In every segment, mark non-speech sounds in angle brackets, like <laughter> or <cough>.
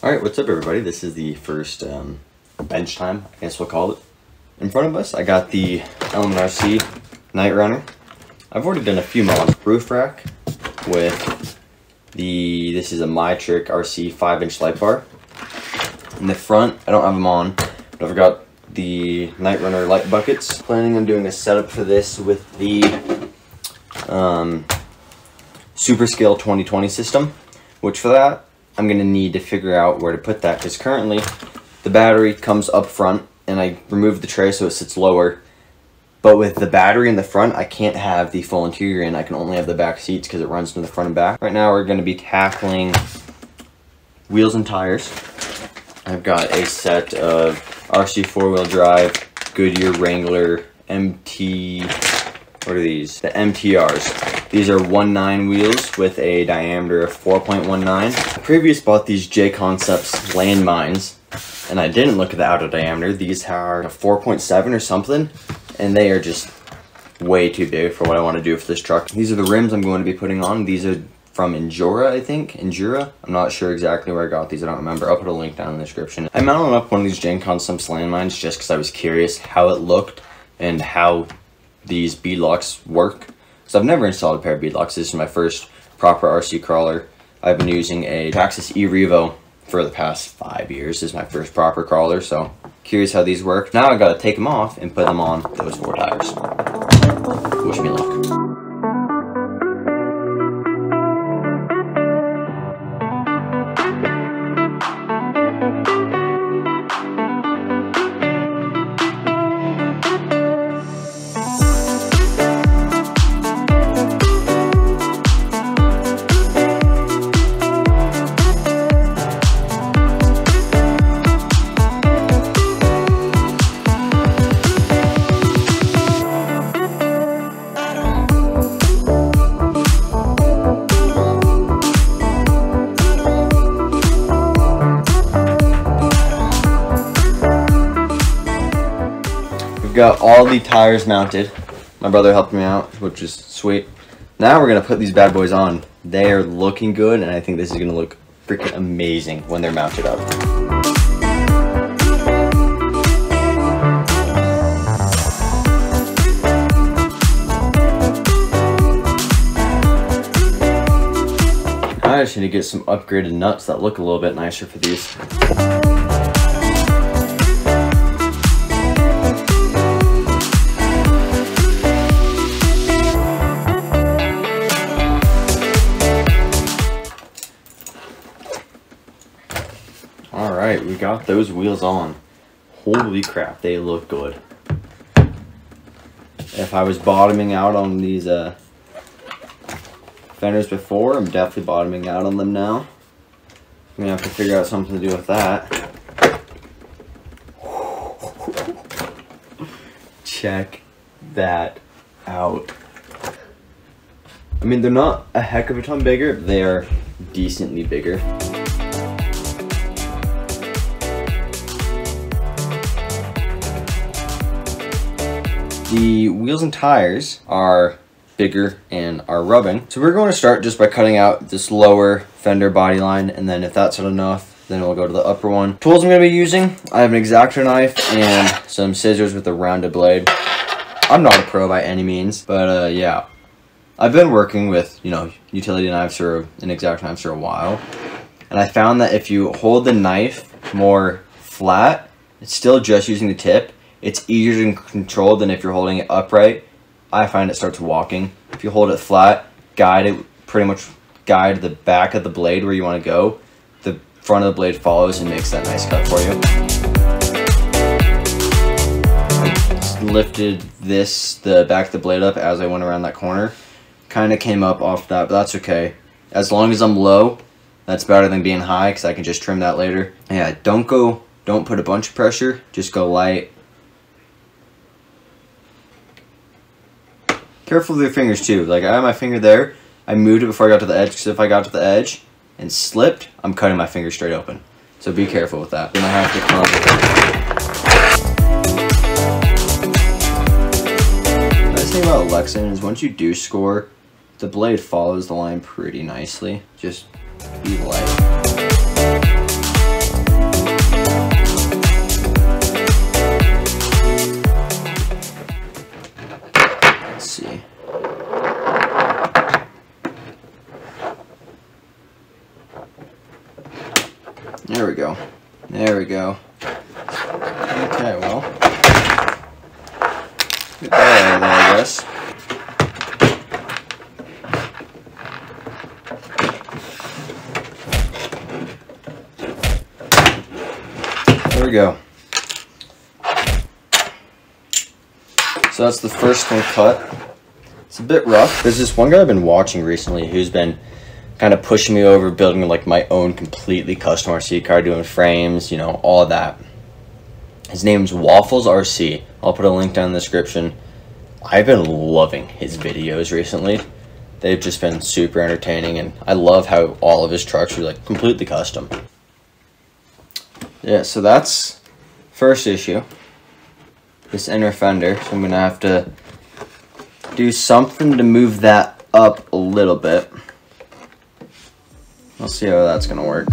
Alright, what's up everybody? This is the first um, bench time, I guess we'll call it. In front of us, I got the Element RC Knightrunner. I've already done a few mods. Roof rack with the, this is a Mytrix RC 5 inch light bar. In the front, I don't have them on, but I've got the Knightrunner light buckets. Planning on doing a setup for this with the um, Super Scale 2020 system, which for that, I'm going to need to figure out where to put that because currently the battery comes up front and I removed the tray so it sits lower. But with the battery in the front, I can't have the full interior in. I can only have the back seats because it runs from the front and back. Right now we're going to be tackling wheels and tires. I've got a set of RC four-wheel drive, Goodyear Wrangler, MT, what are these? The MTRs. These are 1.9 wheels with a diameter of 4.19. I previously bought these J-Concepts landmines, and I didn't look at the outer diameter. These are 4.7 or something, and they are just way too big for what I want to do for this truck. These are the rims I'm going to be putting on. These are from Injora, I think. Injura? I'm not sure exactly where I got these. I don't remember. I'll put a link down in the description. I mounted up one of these J-Concepts landmines just because I was curious how it looked and how these beadlocks work. So I've never installed a pair of beadlocks. This is my first proper RC crawler. I've been using a Traxxas e-Revo for the past five years. This is my first proper crawler, so curious how these work. Now I've gotta take them off and put them on those four tires. Wish me luck. Got all the tires mounted. My brother helped me out, which is sweet. Now we're going to put these bad boys on. They are looking good, and I think this is going to look freaking amazing when they're mounted up. I just need to get some upgraded nuts that look a little bit nicer for these. Alright, we got those wheels on. Holy crap, they look good. If I was bottoming out on these uh, fenders before, I'm definitely bottoming out on them now. I'm gonna have to figure out something to do with that. <laughs> Check that out. I mean, they're not a heck of a ton bigger, they are decently bigger. The wheels and tires are bigger and are rubbing. So we're going to start just by cutting out this lower fender body line and then if that's not enough, then we'll go to the upper one. Tools I'm going to be using, I have an X-Acto knife and some scissors with a rounded blade. I'm not a pro by any means, but uh, yeah. I've been working with, you know, utility knives or an X-Acto knives for a while. And I found that if you hold the knife more flat, it's still just using the tip, it's easier to control than if you're holding it upright. I find it starts walking. If you hold it flat, guide it, pretty much guide the back of the blade where you want to go. The front of the blade follows and makes that nice cut for you. Lifted this, the back of the blade up as I went around that corner. Kind of came up off that, but that's okay. As long as I'm low, that's better than being high because I can just trim that later. Yeah, don't go, don't put a bunch of pressure, just go light Careful with your fingers too. Like I have my finger there. I moved it before I got to the edge because if I got to the edge and slipped, I'm cutting my finger straight open. So be careful with that. Then I have to come. Nice thing about Lexan is once you do score, the blade follows the line pretty nicely. Just be light. Let's see. There we go. There we go. Okay, well. Get that out of there, I guess. There we go. So that's the first one cut. It's a bit rough. There's this one guy I've been watching recently who's been kind of pushing me over building like my own completely custom RC car, doing frames, you know, all that. His name's Waffles RC. I'll put a link down in the description. I've been loving his videos recently. They've just been super entertaining and I love how all of his trucks are like completely custom. Yeah, so that's first issue. This inner fender. So I'm gonna have to do something to move that up a little bit. We'll see how that's gonna work.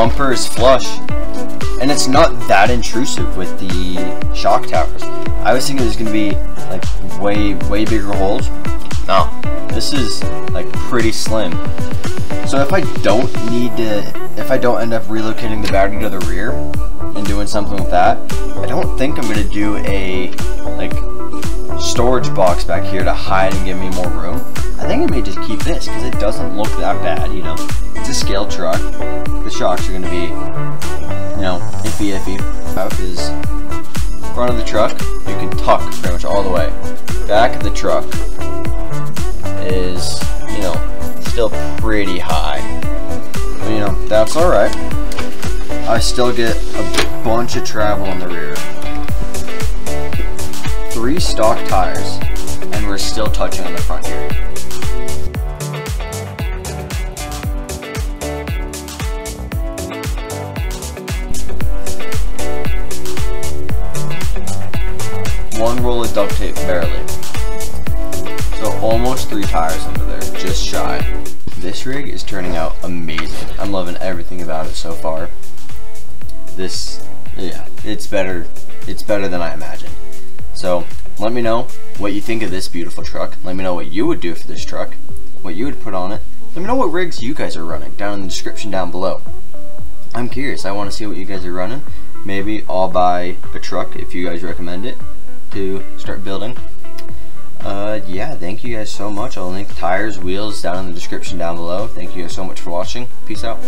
Bumper is flush. And it's not that intrusive with the shock towers. I was thinking going to be like way, way bigger holes. No, this is like pretty slim. So if I don't need to, if I don't end up relocating the battery to the rear and doing something with that, I don't think I'm to do a like storage box back here to hide and give me more room. I think I may just keep this because it doesn't look that bad, you know. It's a scale truck. The shocks are going to be, you know, iffy iffy. Out is front of the truck, you can tuck pretty much all the way. Back of the truck is, you know, still pretty high. But, you know, that's alright. I still get a bunch of travel in the rear. Three stock tires, and we're still touching on the front here. One roll of duct tape, barely. So almost three tires under there, just shy. This rig is turning out amazing. I'm loving everything about it so far. This, yeah, it's better, it's better than I imagined. So let me know what you think of this beautiful truck. Let me know what you would do for this truck, what you would put on it. Let me know what rigs you guys are running down in the description down below. I'm curious, I want to see what you guys are running. Maybe I'll buy a truck if you guys recommend it to start building. Uh, yeah, thank you guys so much. I'll link tires, wheels down in the description down below. Thank you guys so much for watching. Peace out.